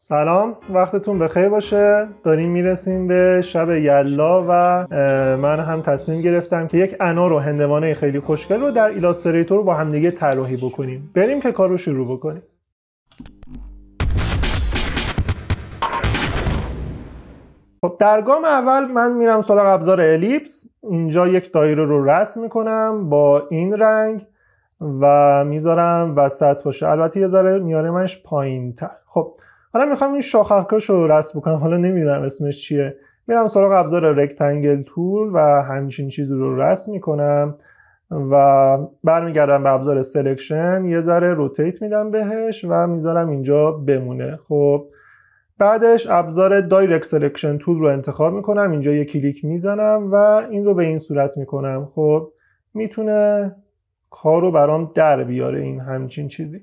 سلام وقتتون بخیر باشه. داریم می‌رسیم به شب یلا و من هم تصمیم گرفتم که یک انار و هندوانه خیلی خوشگل رو در ایلاستریتور با همدیگه طراحی بکنیم. بریم که کار رو شروع بکنیم. خب در گام اول من میرم سراغ ابزار الیپس. اینجا یک دایره رو رسم می‌کنم با این رنگ و می‌ذارم وسط باشه. البته یه ذره میارمش پایین تر خب حالا می‌خوام این شاخکاش رو رسم بکنم. حالا نمی‌دونم اسمش چیه. میرم سراغ ابزار rectangle tool و همچین چیزی رو رسم می‌کنم و برمیگردم به ابزار selection یه ذره rotate میدم بهش و می‌ذارم اینجا بمونه. خب بعدش ابزار direct selection tool رو انتخاب می‌کنم. اینجا یه کلیک می‌زنم و این رو به این صورت می‌کنم. خب می‌تونه کار رو برام در بیاره این همچین چیزی.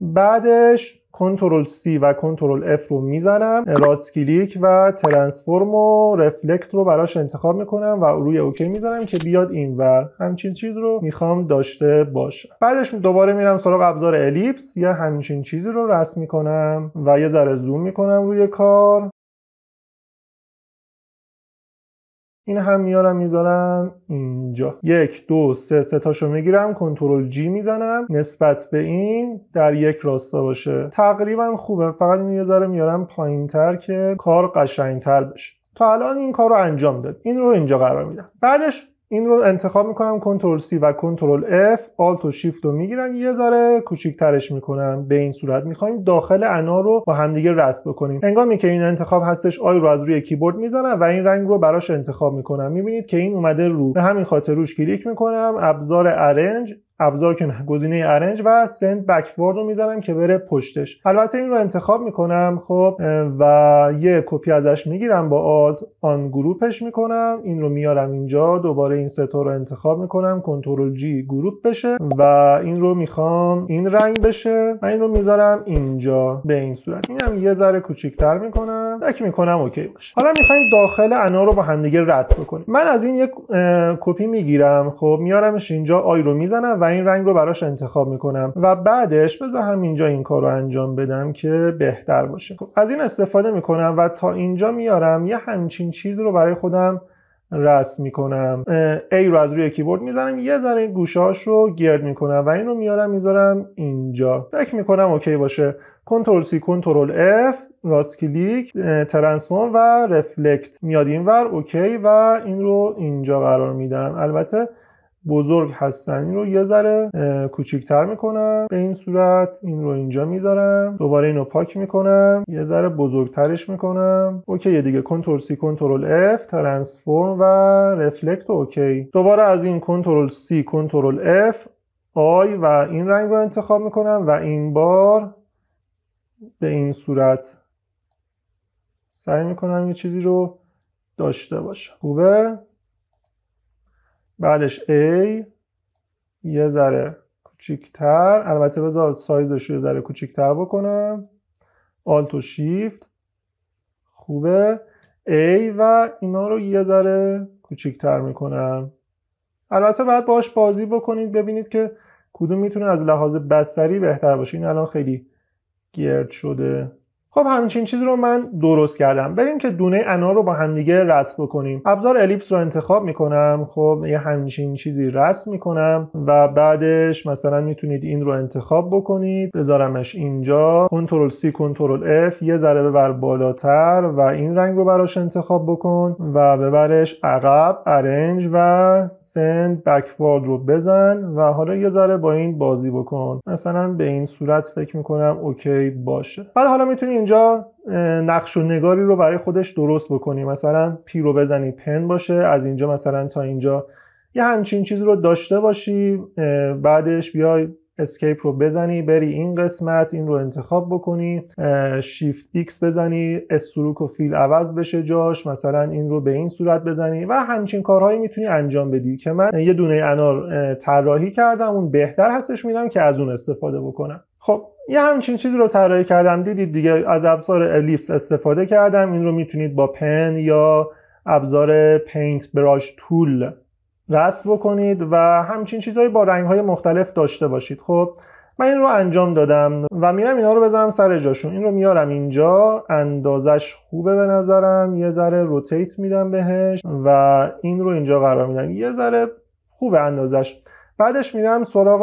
بعدش کنترل C و کنترل F رو می‌زنم راست کلیک و transform و reflect رو براش انتخاب می‌کنم و روی OK می‌زنم که بیاد این و همچین چیز رو می‌خوام داشته باشم. بعدش دوباره میرم سراغ ابزار ellipse یا همچین چیزی رو رسم می‌کنم و یه ذره زوم می‌کنم روی کار. این هم میارم می‌ذارم اینجا. یک دو سه سه تاشو می‌گیرم کنترل G می‌زنم. نسبت به این در یک راستا باشه. تقریبا خوبه. فقط این یه ذره میارم پایین تر که کار قشنگتر بشه. تا الان این کار رو انجام داد. این رو اینجا قرار میدم. بعدش این رو انتخاب می‌کنم کنترل C و کنترل F Alt و شیفت رو می‌گیرم. یه ذره کوچیکترش می‌کنم. به این صورت می‌خوایم داخل انار رو با همدیگه رسم بکنیم. هنگامی که این انتخاب هستش I رو از روی کیبورد می‌زنم و این رنگ رو براش انتخاب می‌کنم. می‌بینید که این اومده رو. به همین خاطر روش کلیک می‌کنم. ابزار arrange. ابزار که گزینه arrange و send backward رو می‌زنم که بره پشتش. البته این رو انتخاب می‌کنم خب و یه کپی ازش می‌گیرم با Alt ungroup ش می‌کنم. این رو میارم اینجا دوباره این ستا رو انتخاب می‌کنم کنترل G group بشه و این رو می‌خوام این رنگ بشه و این رو می‌ذارم اینجا به این صورت. اینم یه ذره کوچیکتر می‌کنم. فک می‌کنم OK باشه. حالا می‌خوایم داخل انار رو با همدیگه رسم بکنیم. من از این یک کپی می‌گیرم خب میارمش اینجا I رو می‌زنم این رنگ رو براش انتخاب می‌کنم و بعدش بذار همینجا این کار رو انجام بدم که بهتر باشه. خب از این استفاده می‌کنم و تا اینجا میارم یه همچین چیز رو برای خودم رسم می‌کنم. A رو از روی کیبورد می‌زنم یه ذره گوشاش رو گرد می‌کنم و این رو میارم می‌ذارم اینجا. فکر می‌کنم OK باشه. کنترل C کنترل F راست کلیک transform و reflect. میاد اینور OK و این رو اینجا قرار میدم. البته بزرگ هستن. این رو یه ذره کوچیکتر می‌کنم. به این صورت این رو اینجا می‌ذارم. دوباره اینو پاک می‌کنم. یه ذره بزرگترش می‌کنم. OK دیگه کنترل C کنترل F transform و reflect. OK. دوباره از این کنترل C کنترل F I و این رنگ رو انتخاب می‌کنم و این بار به این صورت سعی می‌کنم یه چیزی رو داشته باشه خوبه؟ بعدش A یه ذره کوچیکتر. البته بذار سایزش رو یه ذره کوچیکتر بکنم. Alt و شیفت خوبه. A و اینا رو یه ذره کوچیکتر می‌کنم. البته باید باش بازی بکنید. ببینید که کدوم می‌تونه از لحاظ بستری بهتر باشه. این الان خیلی گرد شده. خب همچین چیزی رو من درست کردم. بریم که دونه انار رو با همدیگه رسم بکنیم. ابزار الیپس رو انتخاب می‌کنم. خب یه همچین چیزی رسم می‌کنم و بعدش مثلا می‌تونید این رو انتخاب بکنید. بذارمش اینجا. کنترل سی کنترل F یه ذره ببر بالاتر و این رنگ رو براش انتخاب بکن و ببرش عقب ارنج و سند بکوارد رو بزن و حالا یه ذره با این بازی بکن. مثلا به این صورت فکر می‌کنم OK باشه. بعد حالا می‌تونی اینجا نقش و نگاری رو برای خودش درست بکنی. مثلا P رو بزنی pen باشه از اینجا مثلا تا اینجا. یه همچین چیزی رو داشته باشی بعدش بیای escape رو بزنی بری این قسمت این رو انتخاب بکنی Shift X بزنی stroke و fill عوض بشه جاش مثلا این رو به این صورت بزنی و همچین کارهایی می‌تونی انجام بدی. که من یه دونه انار طراحی کردم اون بهتر هستش میدم که از اون استفاده بکنم. خب یه همچین چیزی رو طراحی کردم. دیدید دیگه از ابزار الیپس استفاده کردم. این رو می‌تونید با پن یا ابزار پینت براش تول رسم بکنید و همچین چیزهایی با رنگ های مختلف داشته باشید. خب من این رو انجام دادم و میرم اینا رو بذارم سر جاشون. این رو میارم اینجا. اندازش خوبه به نظرم. یه ذره روتیت میدم بهش و این رو اینجا قرار میدم. یه ذره خوبه اندازش. بعدش میرم سراغ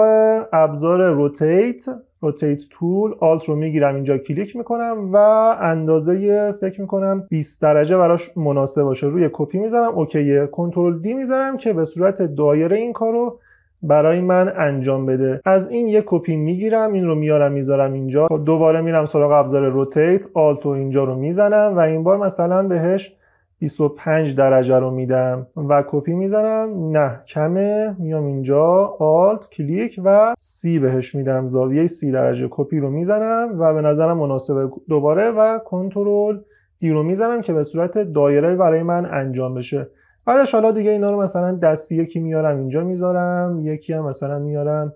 ابزار rotate rotate tool Alt رو می‌گیرم اینجا کلیک می‌کنم و اندازه فکر می‌کنم 20 درجه براش مناسب باشه. روی کپی می‌زنم OK. کنترل D می‌زنم که به صورت دایره این کارو برای من انجام بده. از این یه کپی می‌گیرم این رو میارم می‌ذارم اینجا. خب دوباره میرم سراغ ابزار rotate Alt اینجا رو می‌زنم و این بار مثلا بهش 25 درجه رو میدم و کپی می‌زنم. نه کمه. میام اینجا. Alt کلیک و سی بهش میدم. زاویه سی درجه کپی رو می‌زنم و به نظرم مناسبه دوباره و کنترل D رو می‌زنم که به صورت دایره برای من انجام بشه. بعدش حالا دیگه اینا رو مثلا دستی یکی میارم اینجا می‌ذارم. یکی هم مثلا میارم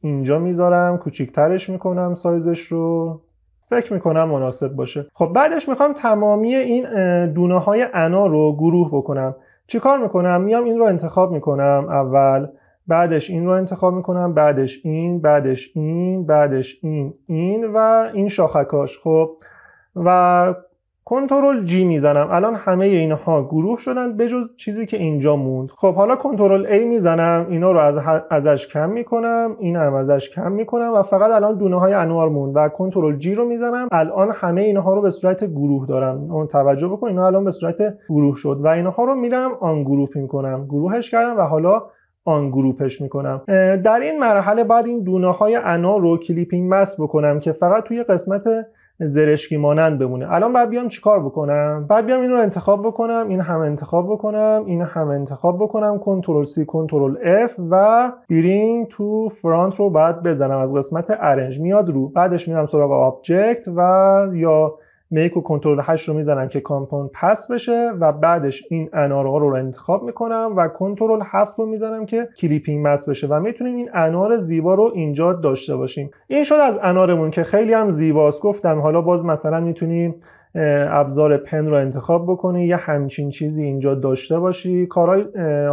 اینجا می‌ذارم. کوچیکترش می‌کنم سایزش رو. فکر می‌کنم مناسب باشه. خب بعدش می‌خوام تمامی این دونه های انا رو گروه بکنم. چیکار می‌کنم؟ میام این رو انتخاب می‌کنم. اول بعدش این رو انتخاب می‌کنم بعدش این بعدش این بعدش این این و این شاخکاش خب و کنترل جی می‌زنم. الان همه اینها گروه شدن بجز چیزی که اینجا موند. خب حالا کنترل ای می‌زنم. اینا رو از ازش کم می‌کنم. این هم ازش کم می‌کنم و فقط الان دونه های انوار موند و کنترل جی رو می‌زنم. الان همه اینها رو به صورت گروه دارم. اون توجه بکن اینا الان به صورت گروه شد و اینها رو میرم آن گروپ می‌کنم گروهش کردم و حالا ungroup ش می‌کنم. در این مرحله بعد این دونه های انار رو clipping mask بکنم که فقط توی قسمت زرشکی مانند بمونه. الان باید بیام چیکار بکنم؟ بعد بیام این رو انتخاب بکنم این هم انتخاب بکنم این هم انتخاب بکنم. کنترل C کنترل F و bring to front رو بعد بزنم. از قسمت arrange میاد رو. بعدش میرم سراغ object و یا make و کنترل 8 رو می‌زنم که compound path بشه و بعدش این انار ها رو انتخاب می‌کنم و کنترل 7 رو می‌زنم که clipping mask بشه و می‌تونیم این انار زیبا رو اینجا داشته باشیم. این شد از انارمون که خیلی هم زیباست. گفتم حالا باز مثلا می‌تونیم ابزار pen رو انتخاب بکنی یه همچین چیزی اینجا داشته باشی. کارهای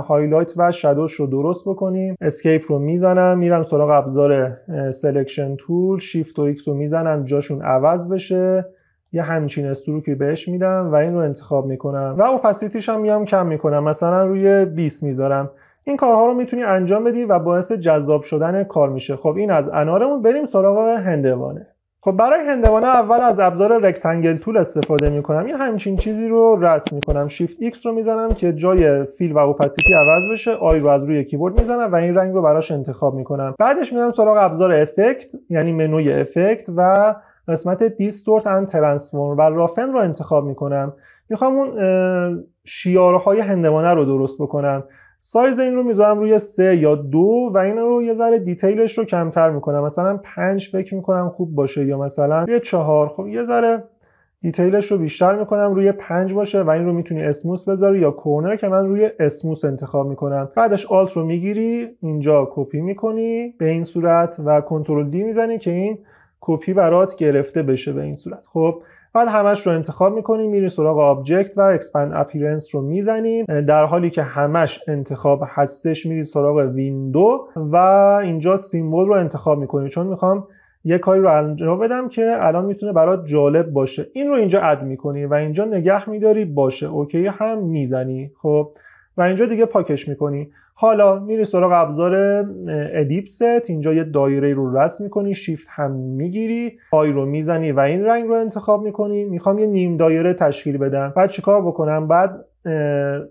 highlight و shadow ش رو درست بکنیم escape رو می‌زنم. میرم سراغ ابزار selection tool Shift و X رو می‌زنم. جاشون عوض بشه. یه همچین stroke ی بهش میدم و این رو انتخاب می‌کنم. و opacity ش هم میام کم می‌کنم. مثلا روی 20 می‌ذارم. این کارها رو می‌تونی انجام بدی و باعث جذاب شدن کار میشه. خب این از انارمون بریم سراغ هندوانه. خب برای هندوانه اول از ابزار rectangle tool استفاده می‌کنم. یه همچین چیزی رو رسم می‌کنم. Shift X رو می‌زنم که جای fill و opacity عوض بشه. I رو از روی کیبورد می‌زنم و این رنگ رو براش انتخاب می‌کنم. بعدش میرم سراغ ابزار effect یعنی منوی effect و قسمت distort and transform و roughen رو انتخاب می‌کنم. می‌خوام اون شیارهای هندوانه رو درست بکنم. سایز این رو می‌ذارم روی سه یا دو و این رو یه ذره detail ش رو کمتر می‌کنم. مثلا پنج فکر می‌کنم خوب باشه یا مثلا یه چهار. خب یه ذره detail ش رو بیشتر می‌کنم روی پنج باشه و این رو می‌تونی smooth بذاری یا corner که من روی smooth انتخاب می‌کنم. بعدش Alt رو می‌گیری اینجا کپی می‌کنی به این صورت و کنترل D می‌زنی که این کپی برات گرفته بشه به این صورت. خب بعد همش رو انتخاب می‌کنیم میریم سراغ object و expand appearance رو می‌زنیم. در حالی که همش انتخاب هستش میری سراغ window و اینجا symbol رو انتخاب می‌کنیم. چون می‌خوام یه کاری رو انجام بدم که الان می‌تونه برات جالب باشه. این رو اینجا add می‌کنی و اینجا نگه میداری باشه. OK هم می‌زنی. خب و اینجا دیگه پاکش می‌کنی. حالا میری سراغ ابزار ellipse اینجا یه دایره رو رسم می‌کنی شیفت هم می‌گیری I رو می‌زنی و این رنگ رو انتخاب می‌کنی. می‌خوام یه نیم دایره تشکیل بدم. بعد چیکار بکنم؟ بعد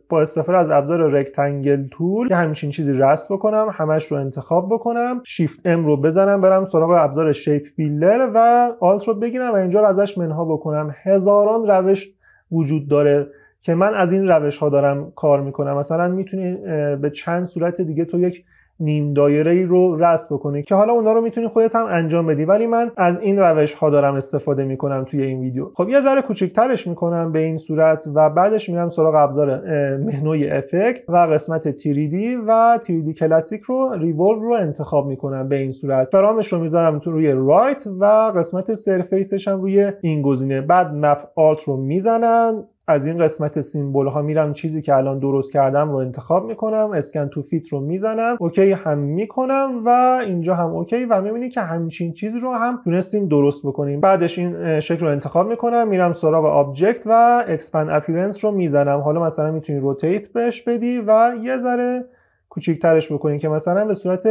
با استفاده از ابزار rectangle tool یه همچین چیزی رسم بکنم همش رو انتخاب بکنم. shift M رو بزنم برم سراغ ابزار shape builder و alt رو بگیرم و اینجا رو ازش منها بکنم. هزاران روش وجود داره. که من از این روش ها دارم کار می‌کنم. مثلا می‌تونی به چند صورت دیگه تو یک نیم دایره ای رو رسم بکنی که حالا اونا رو می‌تونی خودت هم انجام بدی. ولی من از این روش ها دارم استفاده می‌کنم توی این ویدیو. خب یه ذره کوچکترش می‌کنم به این صورت و بعدش میرم سراغ ابزار مهنوی افکت و قسمت 3D و 3D کلاسیک رو ریولو رو انتخاب می‌کنم به این صورت. فرامش رو می‌ذارم تو روی رایت و قسمت surface ش هم روی این گزینه. بعد map art رو می‌زنم از این قسمت symbol ها میرم چیزی که الان درست کردم رو انتخاب می‌کنم scale to fit رو می‌زنم OK هم می‌کنم و اینجا هم OK و می‌بینی که همچین چیزی رو هم تونستیم درست بکنیم. بعدش این شکل رو انتخاب می‌کنم میرم سراغ object و expand appearance رو می‌زنم. حالا مثلا می‌تونی rotate بهش بدی و یه ذره کوچیکترش بکنیم که مثلا به صورت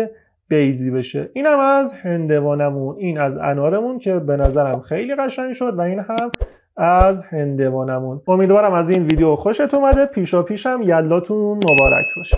بیزی بشه. اینم از هندوانمون این از انارمون که به نظرم خیلی قشنگ شد و این هم از هندوانمون. امیدوارم از این ویدیو خوشت اومده. پیشا پیشم یلاتون مبارک باشه.